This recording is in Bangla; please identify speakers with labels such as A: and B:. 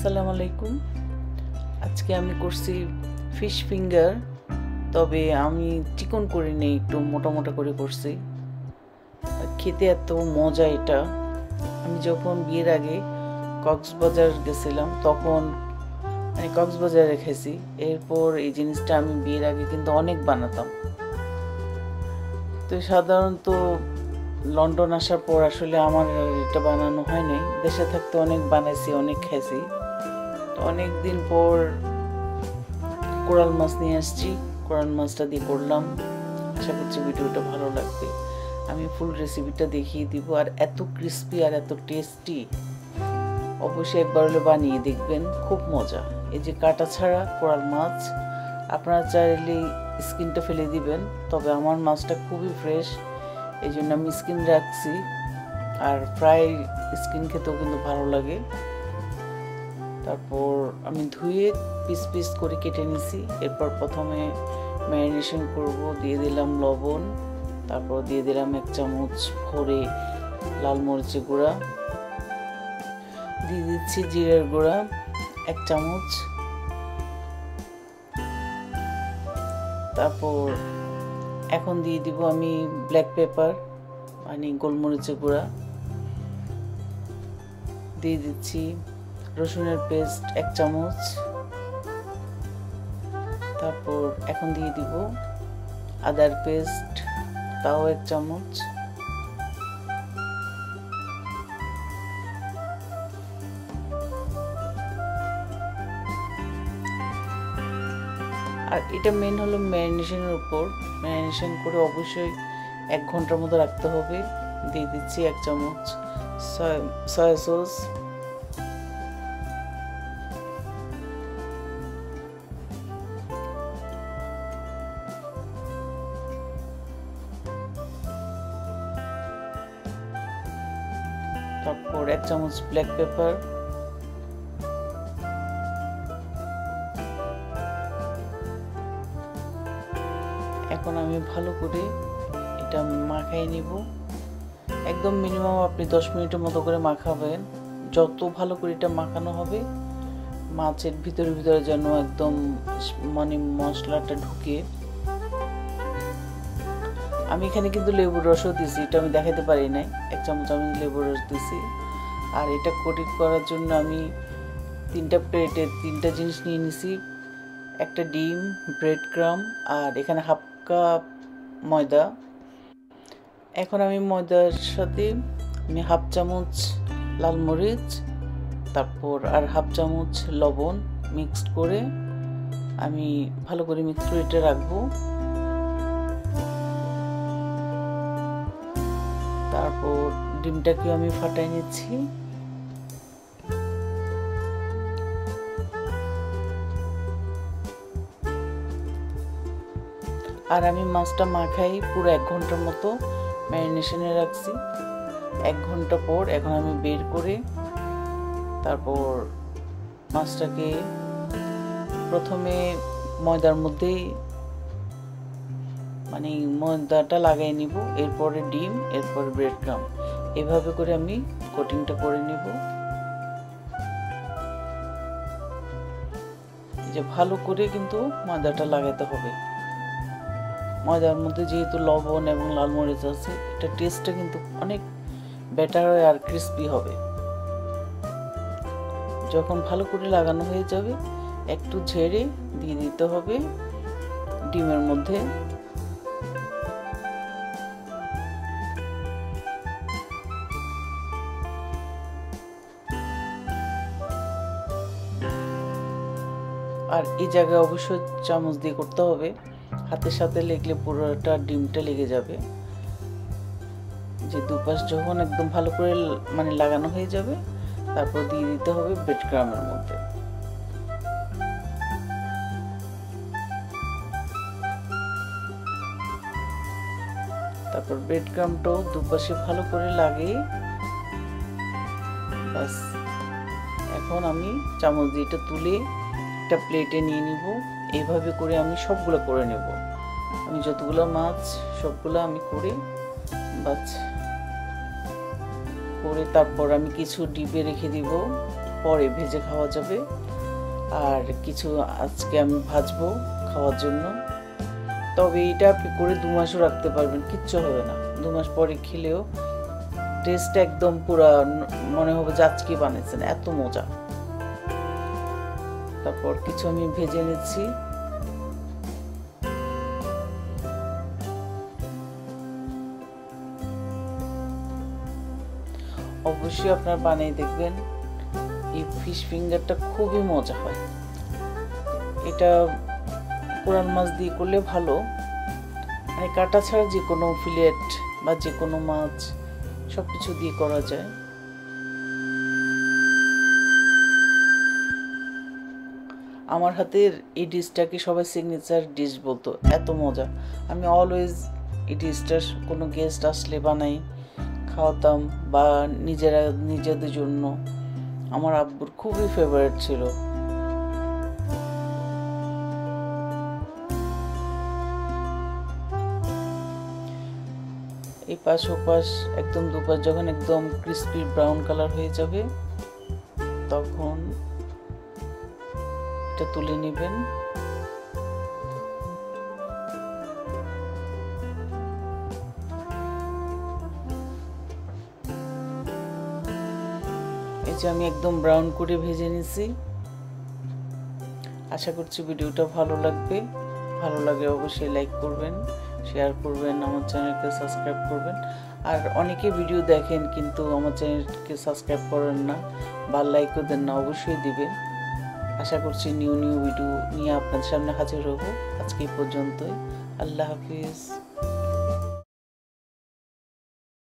A: আসসালামু আলাইকুম। আজকে আমি করছি ফিশ ফিঙ্গার, তবে আমি চিকন করে নেই, একটু মোটা মোটা করে করছি। খেতে এত মজা এটা। আমি যখন বিয়ের আগে কক্সবাজার গেছিলাম, তখন মানে কক্সবাজারে খেয়েছি। এরপর এই জিনিসটা আমি বিয়ের আগে কিন্তু অনেক বানাতাম। তো সাধারণত লন্ডন আসার পর আসলে আমার এটা বানানো হয়নি। দেশে থাকতে অনেক বানাইছি, অনেক খেয়েছি অনেক দিন পর কোরাল মাছ নিয়ে আসছি। কোরাল মাছটা দিয়ে করলাম। আশা করছি ভিডিওটা ভালো লাগবে। আমি ফুল রেসিপিটা দেখিয়ে দিব। আর এত ক্রিস্পি আর এত টেস্টি অবশ্যই একবার হলে বানিয়ে দেখবেন। খুব মজা। এই যে কাটা ছাড়া কোরাল মাছ, আপনারা চাইলে স্কিনটা ফেলে দিবেন, তবে আমার মাছটা খুবই ফ্রেশ এই জন্য আমি স্কিন রাখছি। আর ফ্রাই স্কিন খেতেও কিন্তু ভালো লাগে। তারপর আমি ধুয়ে পিস পিস করে কেটে নিছি। এরপর প্রথমে ম্যারিনেশন করব, দিয়ে দিলাম লবণ, তারপর দিয়ে দিলাম এক চামচ ভরে লাল মরিচের গুঁড়া, দিয়ে দিচ্ছি জিরের গুঁড়া, এক চামচ। তারপর এখন দিয়ে দিব আমি ব্ল্যাক পেপার মানে গোলমরিচের গুঁড়া, দিয়ে দিচ্ছি রসুনের পেস্ট এক চামচ। তারপর এখন দিয়ে দিব আদার পেস্ট তাও এক চামচ। আর এটা মেন হলো ম্যারিনেশনের উপর। ম্যারিনেশন করে অবশ্যই এক ঘণ্টার মতো রাখতে হবে। দিয়ে দিচ্ছি এক চামচ সয়া সস। তারপর এক চামচ ব্ল্যাক পেপার এখন আমি ভালো করে এটা মাখাই নিব। একদম মিনিমাম আপনি দশ মিনিটের মতো করে মাখাবেন। যত ভালো করে এটা মাখানো হবে, মাছের ভিতরে ভিতরে যেন একদম মানে মশলাটা ঢুকে। আমি এখানে কিন্তু লেবুর রসও দিয়েছি, এটা আমি দেখাতে পারি নাই। এক চামচ আমি লেবুর রস দিয়েছি। আর এটা কোটিং করার জন্য আমি তিনটা প্লেটে তিনটা জিনিস নিয়ে নিছি। একটা ডিম ব্রেড ক্রাম আর এখানে হাফ কাপ ময়দা। এখন আমি ময়দার সাথে আমি হাফ চামচ লাল মরিচ, তারপর আর হাফ চামচ লবণ মিক্সড করে আমি ভালো করে মিক্স করে এটা রাখব। তারপর ডিমটাকে আমি ফাটাই নিচ্ছি। আর আমি মাছটা মাখাই পুরো এক ঘণ্টার মতো ম্যারিনেশনে রাখছি। এক ঘণ্টা পর এখন আমি বের করে তারপর মাছটাকে প্রথমে ময়দার মধ্যেই মানে ময়দাটা লাগাই নিব, এরপরে ডিম, এরপর ব্রেড ক্রাম এভাবে করে আমি কোটিংটা করে নিব। যে ভালো করে কিন্তু ময়দাটা লাগাতে হবে। ময়দার মধ্যে যেহেতু লবণ এবং লাল মরিচ আছে, এটা টেস্টটা কিন্তু অনেক বেটার আর ক্রিস্পি হবে। যখন ভালো করে লাগানো হয়ে যাবে, একটু ঝেড়ে দিয়ে দিতে হবে। ডিমের মধ্যে আর এই জায়গায় অবশ্যই চামচ দিয়ে করতে হবে। হাতের সাথে লেগলে পুরোটা ডিমটা লেগে যাবে। যে দুপাশ যখন একদম ভালো করে মানে লাগানো হয়ে যাবে, তারপর দিয়ে দিতে হবে ব্রেড ক্রামের মধ্যে। তারপর ব্রেড ক্রামটাও দুপাশে ভালো করে লাগিয়ে এখন আমি চামচ দিয়ে এটা তুলে একটা প্লেটে নিয়ে নিব। এইভাবে করে আমি সবগুলো করে নেব। আমি যতগুলো মাছ, সবগুলো আমি করে, বাস। করে তারপর আমি কিছু ডিপে রেখে দিব। পরে ভেজে খাওয়া যাবে। আর কিছু আজকে আমি ভাজবো খাওয়ার জন্য। তবে এটা আপনি করে দু মাসও রাখতে পারবেন, কিচ্ছু হবে না। দু মাস পরে খেলেও টেস্ট একদম পুরা মনে হবে যে আজকে বানিয়েছেন, এত মজা। তারপর কিছু আমি ভেজে নিচ্ছি। অবশ্যই আপনার বানিয়ে দেখবেন, এই ফিশ ফিঙ্গারটা খুবই মজা হয়। এটা কোরাল মাছ দিয়ে করলে ভালো। মানে কাটা ছাড়া যে কোনো ফিলেট বা যে কোনো মাছ সব কিছু দিয়ে করা যায়। আমার হাতের এই ডিশটাকে সবাই সিগনেচার ডিশ বলতো, এত মজা। আমি অলওয়েজ এই ডিশটা কোনো গেস্ট আসলে বানাই খাওয়াতাম বা নিজেরা, নিজেদের জন্য। আমার আব্বুর খুবই ফেভারিট ছিল। এই পাশ ওপাশ একদম দুপাশ যখন একদম ক্রিস্পি ব্রাউন কালার হয়ে যাবে, তখন এটা তুলে নেবেন। এই যে আমি একদম ব্রাউন করে ভেজে নিছি। আশা করছি ভিডিওটা ভালো লাগবে। ভালো লাগে অবশ্যই লাইক করবেন শেয়ার করবেন, আমার চ্যানেলকে সাবস্ক্রাইব করবেন। আর অনেকে ভিডিও দেখেন কিন্তু আমার চ্যানেলকে সাবস্ক্রাইব করেন না, বা লাইকও দেন না, অবশ্যই দিবেন। আশা করছি নিউ নিউ ভিডিও নিয়ে আপনাদের সামনে হাজির হব। আজকে এই পর্যন্তই। আল্লাহ হাফিজ।